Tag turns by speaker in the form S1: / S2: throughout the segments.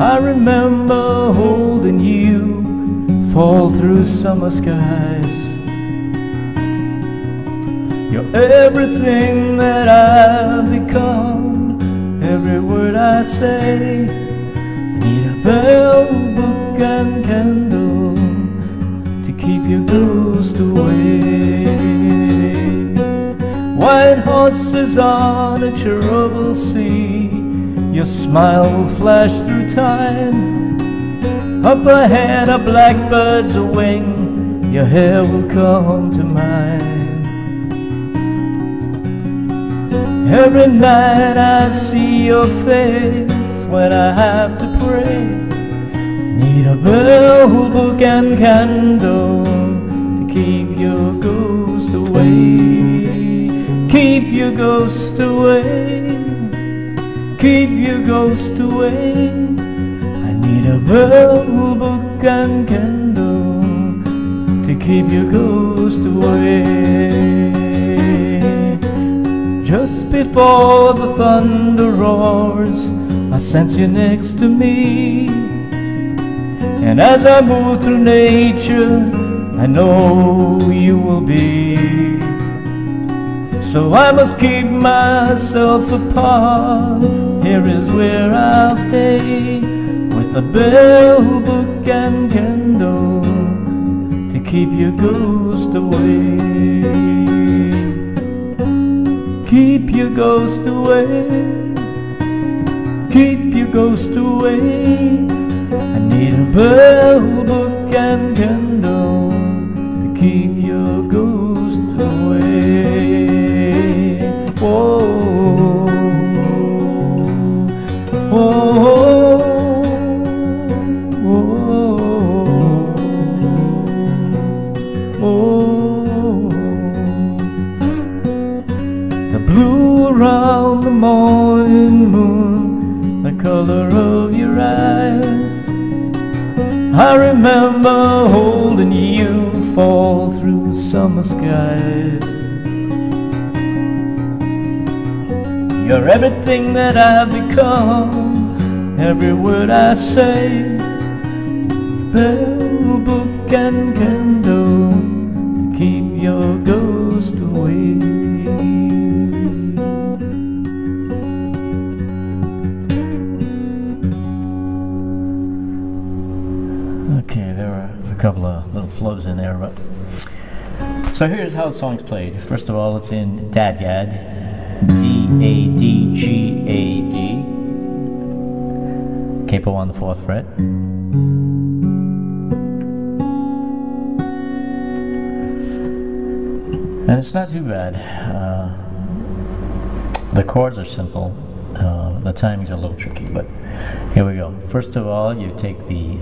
S1: I remember holding you fall through summer skies. You're everything that I've become, every word I say. Need a bell, book, and candle to keep your ghost away. White horses on a troubled sea your smile will flash through time. Up ahead, a blackbird's wing. Your hair will come to mine. Every night I see your face when I have to pray. Need a bell, book, and candle to keep your ghost away. Keep your ghost away keep your ghost away. I need a bell, book, and candle to keep your ghost away. Just before the thunder roars, I sense you next to me. And as I move through nature, I know you will be. So I must keep myself apart. Here is where I'll stay with a bell, book, and candle to keep your ghost away. Keep your ghost away. Keep your ghost away. I need a bell, book, and candle to keep your ghost away. Morning moon, the color of your eyes. I remember holding you fall through summer skies. You're everything that I've become, every word I say. Bell, book, and candle to keep your ghost away. A couple of little flows in there, but so here's how the song's played. First of all, it's in Dadgad, D A D G A D, capo on the fourth fret. And it's not too bad. Uh, the chords are simple. The timing's a little tricky, but here we go. First of all, you take the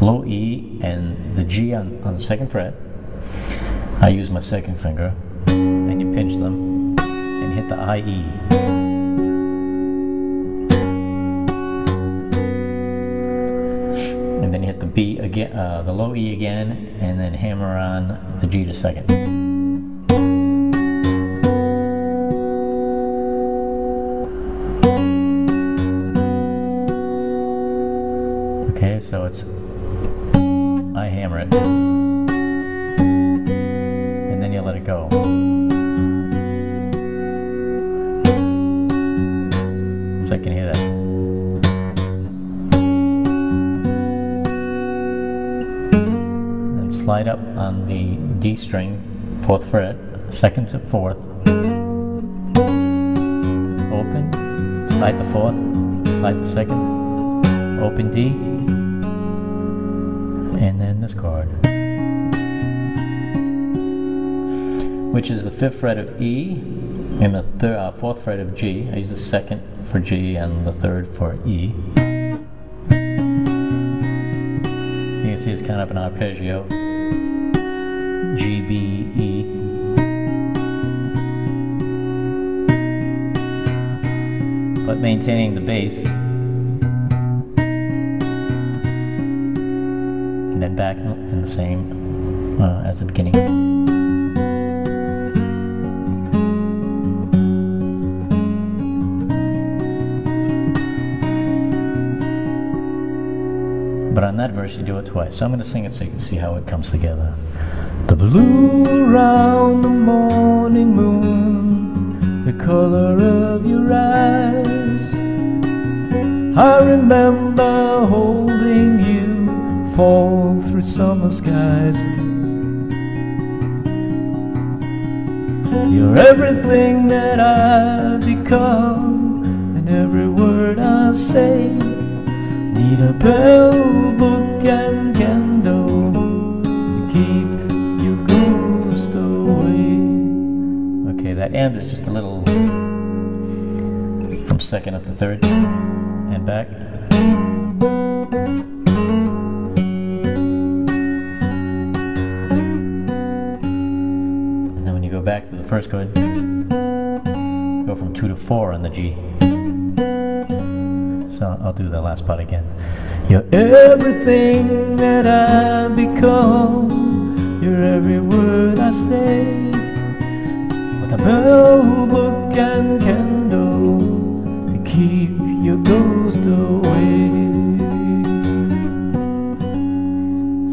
S1: low E and the G on, on the second fret. I use my second finger, and you pinch them and hit the IE. And then hit the B again, uh, the low E again, and then hammer on the G to second. So it's I hammer it, and then you let it go. So I can hear that. And slide up on the D string, fourth fret, second to fourth. Open, slide the fourth, slide the second, open D, and then this chord, which is the fifth fret of E and the thir- uh, fourth fret of G. I use the second for G and the third for E. You can see it's kind of an arpeggio. G, B, E. But maintaining the bass. And back in the same uh, as the beginning. But on that verse, you do it twice. So I'm going to sing it so you can see how it comes together. The blue around the morning moon, the color of your eyes. I remember holding you, fall through summer skies. You're everything that I've become, and every word I say. Need a bell, book, and candle to keep your ghost away. Okay, that end is just a little from second up to third and back. First chord, go from two to four on the G. So I'll do the last part again. You're everything that I've become. You're every word I say. With a bell, book, and candle to keep your ghost away.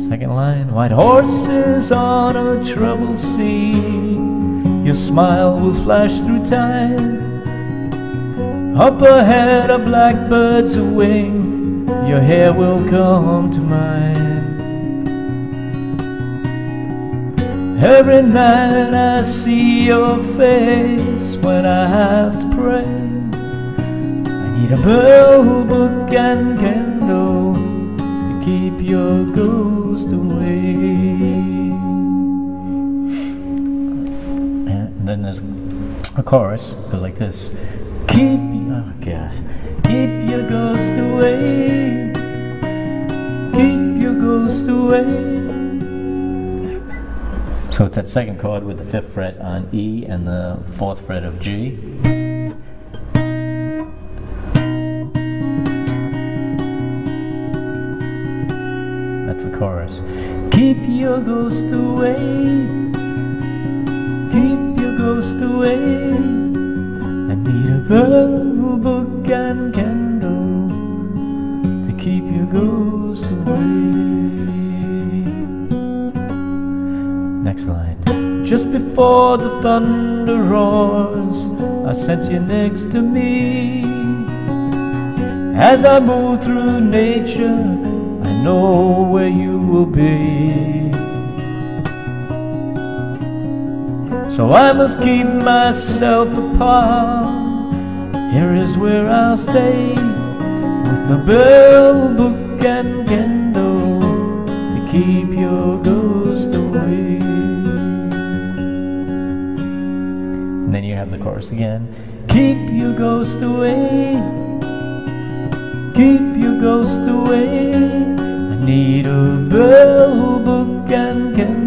S1: Second line, white horses on a troubled sea. Your smile will flash through time. Up ahead, a blackbird's wing. Your hair will come to mine Every night I see your face when I have to pray. I need a bell, book, and candle to keep your ghost away. And then there's a chorus goes like this: Keep oh god, keep your ghost away, keep your ghost away. So it's that second chord with the fifth fret on E and the fourth fret of G. That's the chorus. Keep your ghost away. Keep ghost away. I need a bell, book, and candle to keep your ghost away. Next line. Just before the thunder roars, I sense you next to me. As I move through nature, I know where you will be. So I must keep myself apart. Here is where I'll stay with my bell, book, and candle to keep your ghost away. And then you have the chorus again. Keep your ghost away. Keep your ghost away. I need a bell, book, and candle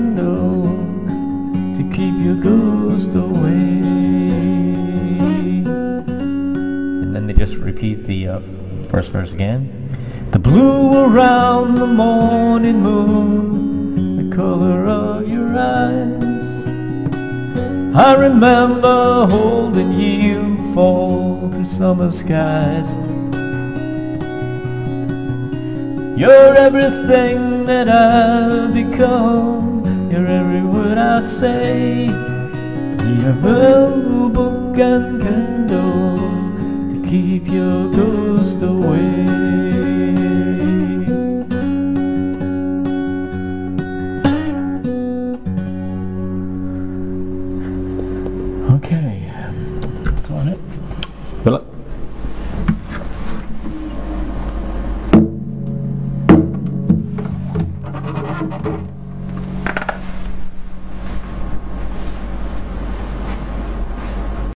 S1: your ghost away. And then they just repeat the uh, first verse again. The blue around the morning moon, the color of your eyes. I remember holding you fall through summer skies. You're everything that I've become say Mirabelle book and candle To keep your ghost away Okay, that's on it. Philip?